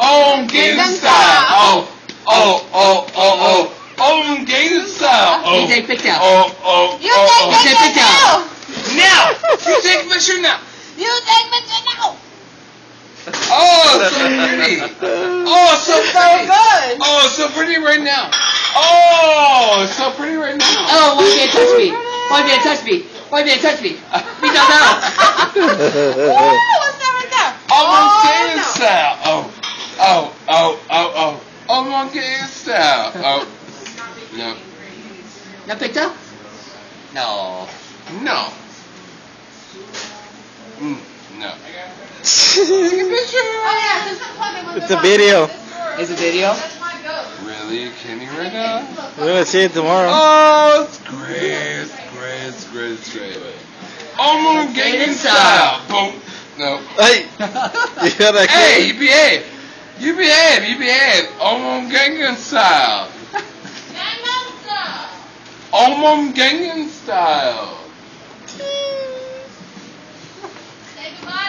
Oh, Gangnam Style. Oh, oh, oh, oh, oh. Oh, Gangnam Style. Oh, You picture. oh, oh, You oh, take oh. Take picture picture. now. Now, you take picture now. You take picture now. Oh, so pretty. Oh, so So pretty. good. Oh, so pretty right now. Oh, so pretty right now. Oh, why can't touch me? Why can't touch me? Why can't touch me? Me don't know. Woo, what's that right there? Oh, Oh, Gangnam no. Style. Oh, oh, oh, oh, Gangnam Style. Oh, no, No picture? No. no. Mm, no. Take a picture. Oh yeah, just unplug It's a video. Is a video? That's my goat. Really? Can you right now? We're gonna see it tomorrow. Oh, it's great, it's great, it's great, it's great. Oh, Gangnam Style. Boom. No. Hey, you gotta Hey, you behave. You behave, you behave. Omum style. Gangnam style. Omum style. Say goodbye.